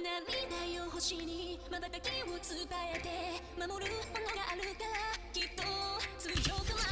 涙よ星に。瞬きを伝えて。守るものがあるからきっと強く